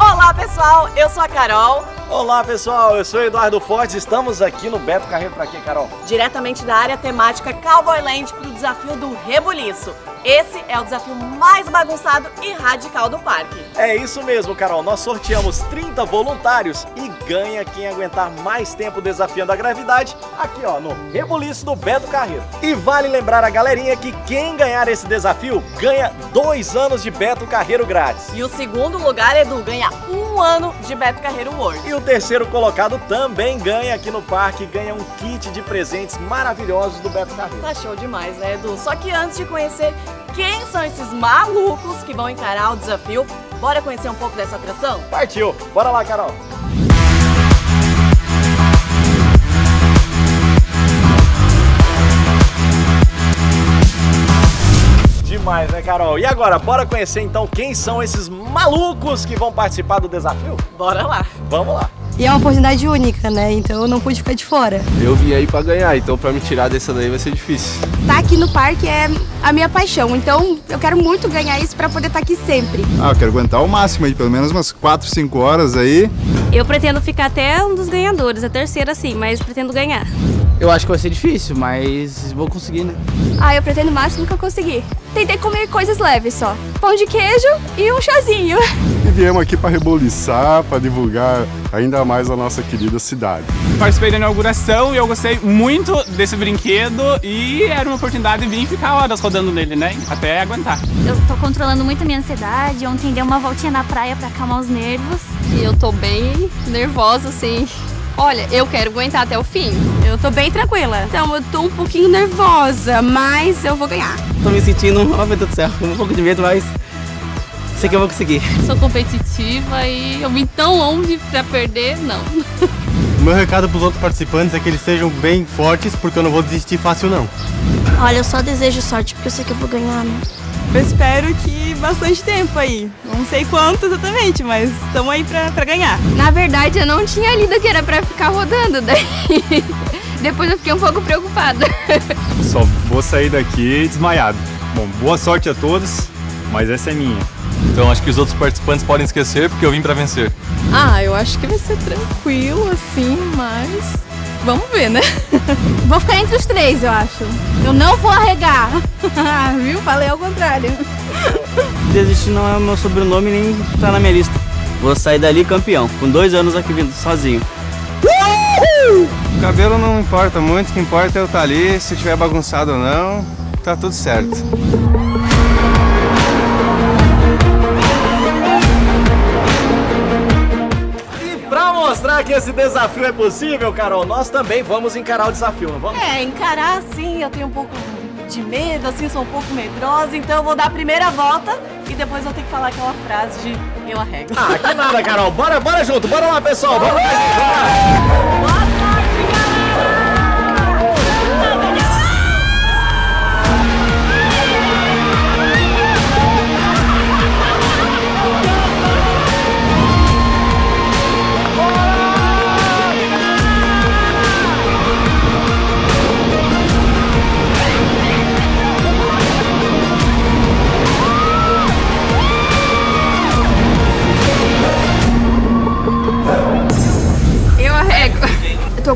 Olá pessoal, eu sou a Carol, Olá pessoal, eu sou o Eduardo Fortes, estamos aqui no Beto Carreiro pra quê, Carol? diretamente da área temática Cowboy Land para o desafio do Rebuliço. Esse é o desafio mais bagunçado e radical do parque. É isso mesmo, Carol, nós sorteamos 30 voluntários e ganha quem aguentar mais tempo desafiando a gravidade aqui ó, no Rebuliço do Beto Carreiro. E vale lembrar a galerinha que quem ganhar esse desafio ganha dois anos de Beto Carreiro grátis. E o segundo lugar, Edu, ganha um ano de Beto Carreiro World. E o terceiro colocado também ganha aqui no parque, ganha um kit de presentes maravilhosos do Beto Carreiro. Tá show demais, né, Edu? Só que antes de conhecer quem são esses malucos que vão encarar o desafio, bora conhecer um pouco dessa atração? Partiu, bora lá, Carol. Demais, né, Carol? E agora, bora conhecer então quem são esses malucos que vão participar do desafio? Bora lá. Vamos lá. E é uma oportunidade única, né? Então eu não pude ficar de fora. Eu vim aí pra ganhar, então pra me tirar dessa daí vai ser difícil. Estar aqui no parque é a minha paixão, então eu quero muito ganhar isso pra poder estar aqui sempre. Ah, eu quero aguentar o máximo aí, pelo menos umas 4, 5 horas aí. Eu pretendo ficar até um dos ganhadores, a terceira sim, mas pretendo ganhar. Eu acho que vai ser difícil, mas vou conseguir, né? Ah, eu pretendo o máximo que eu conseguir. Tentei comer coisas leves só. Pão de queijo e um chazinho. E viemos aqui pra reboliçar, pra divulgar ainda mais a nossa querida cidade. Participei da inauguração e eu gostei muito desse brinquedo e era uma oportunidade de vir e ficar horas rodando nele, né? Até aguentar. Eu tô controlando muito a minha ansiedade, ontem dei uma voltinha na praia pra acalmar os nervos. E eu tô bem nervosa, assim. Olha, eu quero aguentar até o fim. Eu tô bem tranquila. Então eu tô um pouquinho nervosa, mas eu vou ganhar. Tô me sentindo, oh meu Deus do céu, com um pouco de medo, mas sei que eu vou conseguir. Sou competitiva e eu vim tão longe pra perder, não. O meu recado pros outros participantes é que eles sejam bem fortes, porque eu não vou desistir fácil não. Olha, eu só desejo sorte porque eu sei que eu vou ganhar, né? Eu espero que bastante tempo aí. Não sei quanto exatamente, mas estamos aí pra, pra ganhar. Na verdade, eu não tinha lido que era pra ficar rodando, daí. Depois eu fiquei um pouco preocupada. Só vou sair daqui desmaiado. Bom, boa sorte a todos, mas essa é minha. Então acho que os outros participantes podem esquecer, porque eu vim pra vencer. Ah, eu acho que vai ser tranquilo, assim, mas. Vamos ver, né? Vou ficar entre os três, eu acho. Eu não vou arregar. Viu? Falei ao contrário. Desistir não é o meu sobrenome nem tá na minha lista. Vou sair dali campeão, com dois anos aqui vindo sozinho. O cabelo não importa muito, o que importa é eu estar ali, se tiver bagunçado ou não, tá tudo certo. Que esse desafio é possível, Carol, nós também vamos encarar o desafio, não vamos? É, encarar assim, eu tenho um pouco de medo, assim, sou um pouco medrosa, então eu vou dar a primeira volta e depois eu tenho que falar aquela frase de eu arrego. Ah, que nada, Carol. Bora, bora junto. Bora lá, pessoal. Vamos lá,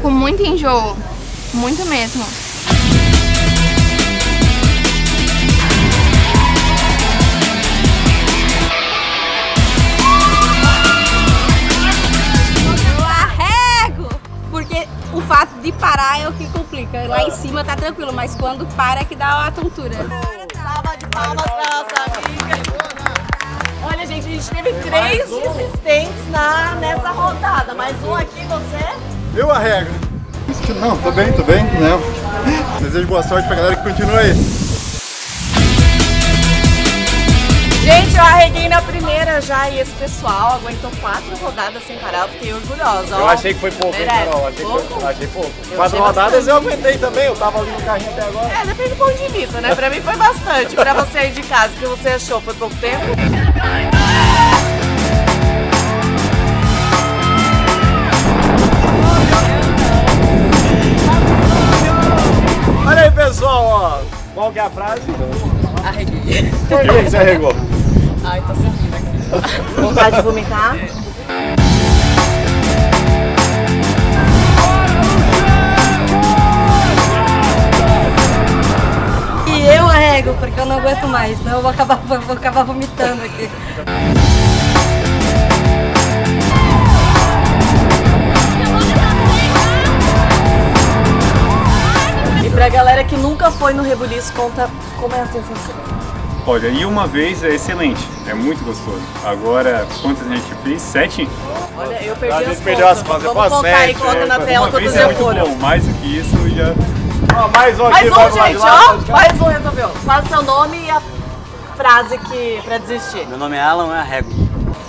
com muito enjoo. Muito mesmo. Eu arrego! Porque o fato de parar é o que complica. Lá em cima tá tranquilo, mas quando para é que dá a tontura. Salva de palmas pra nossa amiga. Olha, gente, a gente teve três desistentes na, nessa rodada, mas um aqui, você... Eu arrego. Não, tô bem, tô bem, né? Desejo boa sorte pra galera que continua aí. Gente, eu arreguei na primeira já e esse pessoal aguentou quatro rodadas sem parar. Eu fiquei orgulhosa. Eu ó. achei que foi pouco, hein. Carol? Achei, Pouco? foi, achei pouco. Eu Quatro achei rodadas bastante. eu aguentei também, eu tava ali no carrinho até agora. É, depende do ponto de vista, né? Pra mim foi bastante. Pra você aí de casa, o que você achou? Foi pouco tempo? Pessoal, ó. Qual que é a frase? Arreguei. Por que que você arregou? Ai, tô sentindo aqui. Vontade de vomitar? E eu arrego, porque eu não aguento mais, senão eu vou acabar, vou acabar vomitando aqui. Pra galera que nunca foi no Rebuliço, conta como é a sensação. Olha, e uma vez é excelente, é muito gostoso. Agora, quantas a gente fez? Sete? Olha, eu perdi A as perdeu as contas. Vamos contar aí, sete, coloca é, na tela Uma quantos vez é eu muito foram. bom, mais do que isso já... Ó, mais um aqui, Mais um, vamos lá, gente, ó. Mais um resolveu. Fala o seu nome e a frase que, pra desistir. Meu nome é Alan, é arrego.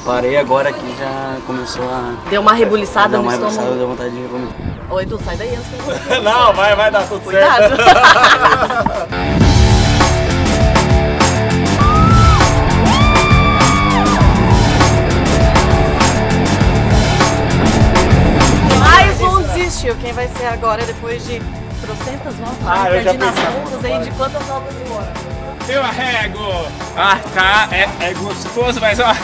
Parei agora que já começou a Deu uma rebuliçada no uma rebuçada, estômago. deu vontade de vomitar. Ô, Edu, sai daí antes que eu Não, vai, vai dar tudo Cuidado. certo. Mais um desistiu. Quem vai ser agora depois de trocentas voltas? Ah, contas aí de quantas voltas foram. Eu arrego! Ah, tá, é, é gostoso, mas ó.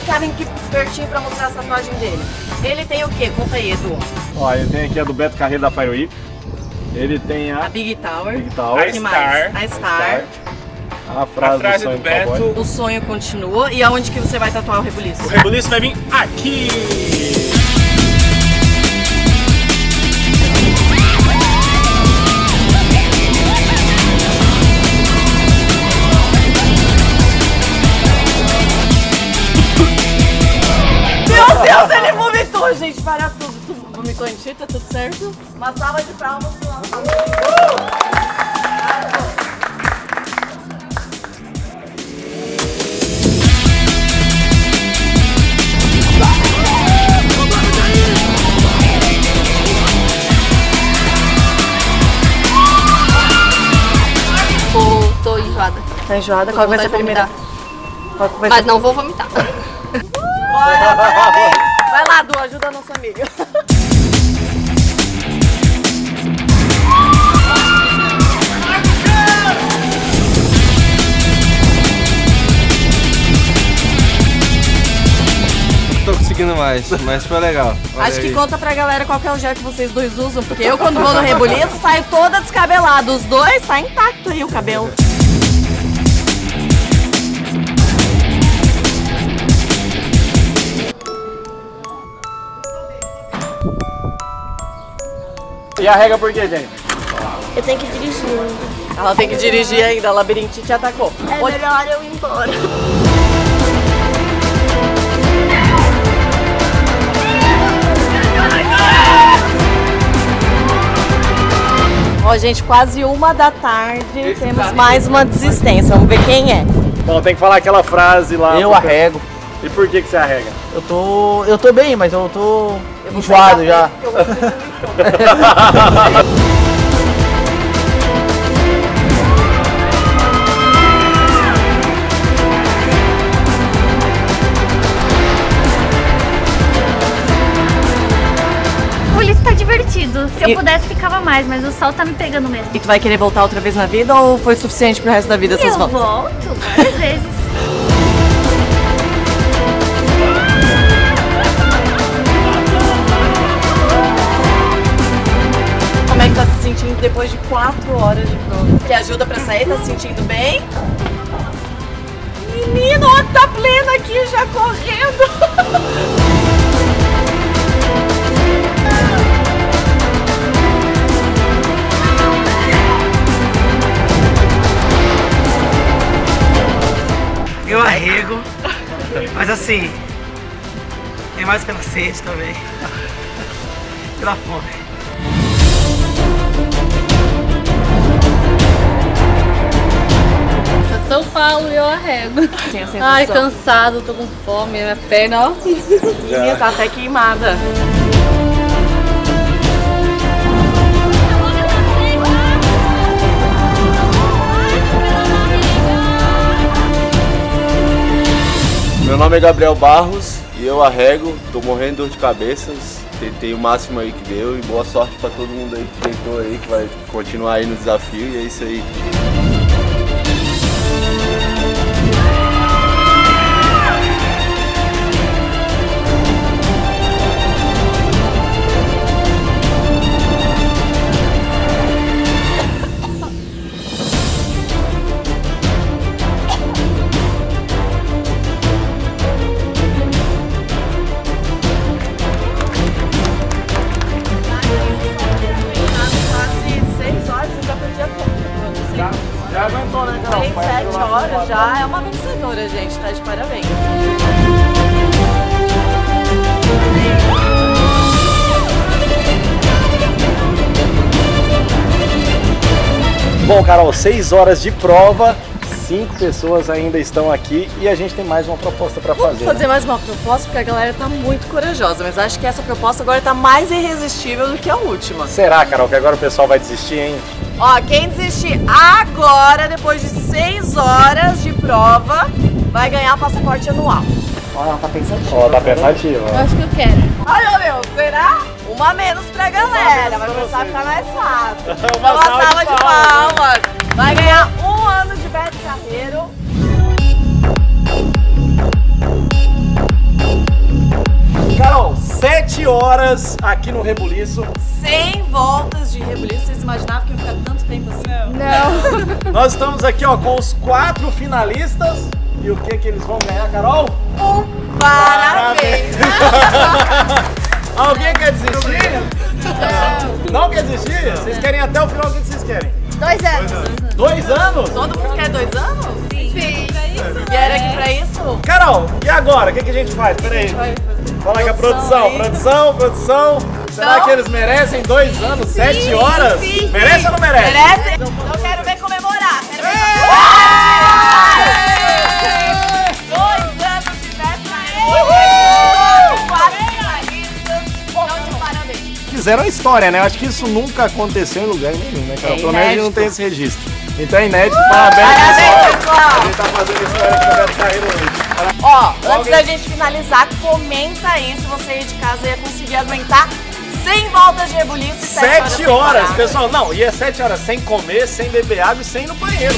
Ficarem aqui pertinho pra mostrar a tatuagem dele. Ele tem o quê? Conta aí, Edu. Ó, ele tem aqui a do Beto Carreiro da Fire Whip. Ele tem A a Big Tower. Big Tower, A que Star. mais? A Star. a frase, A frase do, do sonho cowboy. Beto. O sonho continua. E aonde que você vai tatuar o rebuliço? O rebuliço vai vir aqui! Uma salva de palmas pro nosso amigo. Tô, tô enjoada. Tá enjoada? Qual vai ser a primeira? Qual vai Mas ser? não vou vomitar. Bora. Vai lá, Du, ajuda a nossa amiga. Conseguindo mais, mas foi legal. Olha Acho que aí. conta pra galera qual que é o gel que vocês dois usam, porque eu quando vou no rebuliço saio toda descabelada. Os dois tá intacto aí o cabelo. E a regra por quê, gente? Eu tenho que dirigir. Ela tem que dirigir ainda, a labirintite atacou. É melhor eu ir embora. Ó, gente, quase uma da tarde, temos mais uma desistência. Vamos ver quem é. Bom, tem que falar aquela frase lá. Eu porque- arrego. E por que que você arrega? Eu tô. Eu tô bem, mas eu tô Eu enjoado já. eu divertido. Se eu E- pudesse, ficava mais, mas o sol tá me pegando mesmo. E tu vai querer voltar outra vez na vida ou foi suficiente pro resto da vida essas eu voltas? volto várias vezes. Como é que tá se sentindo depois de quatro horas de prova? Que ajuda pra sair? Tá se sentindo bem? Menino, ó, tá plena aqui já correndo. Eu arrego. Mas assim. É mais pela sede também. Pela fome. São Paulo e eu arrego. Ai, cansado, tô com fome, minha perna, ó. Minha tá até queimada. Meu nome é Gabriel Barros e eu arrego, tô morrendo de dor de cabeça, tentei o máximo aí que deu e boa sorte pra todo mundo aí que tentou aí, que vai continuar aí no desafio e é isso aí. Lá. é uma vencedora, gente. Tá de parabéns. Bom, Carol, 6 horas de prova, cinco pessoas ainda estão aqui e a gente tem mais uma proposta para fazer. Vamos fazer né? mais uma proposta, porque a galera tá muito corajosa, mas acho que essa proposta agora tá mais irresistível do que a última. Será, Carol, que agora o pessoal vai desistir, hein? Ó, quem desistir agora, depois de seis horas de prova, vai ganhar passaporte anual. Ó, ela tá pensativa. Ó, tá pensativa. Acho que eu quero. Ai, meu será? Uma menos pra galera, vai começar a ficar mais fácil. Uma Uma salva salva de de palmas. Vai ganhar um ano de Beto Carreiro. Carol, 7 horas aqui no Rebuliço. 100 voltas de rebuliço. Vocês imaginavam que ia ficar tanto tempo assim? Não. Nós estamos aqui, ó, com os quatro finalistas. E o que que eles vão ganhar, Carol? Um parabéns. Alguém quer desistir? Não. Não quer desistir? Vocês querem até o final? O que que vocês querem? Dois anos. Dois anos? Todo mundo quer dois anos? Sim. Sim. Vieram aqui pra isso? Carol, e agora? O que, que a gente faz? Peraí. Fala com a produção. aí. Produção, produção. Será que eles merecem dois anos, sete horas? sim, merece ou não merece? Merece? Então eu quero ver comemorar. Quero ver Dois anos de festa. Quatro finalistas. De parabéns. Fizeram história, né? Acho que isso nunca aconteceu em lugar nenhum, né, Carol? É Pelo menos a gente não tem esse registro. Então é inédito. Parabéns, Parabéns, pessoal. pessoal. A gente tá fazendo história no Beto Carreiro hoje. Ó, antes Alguém- da gente finalizar, comenta aí se você aí de casa ia conseguir aguentar 100 voltas de rebuliço e 7 horas. Sete sem horas, parar. pessoal. Não, e é sete horas sem comer, sem beber água e sem ir no banheiro.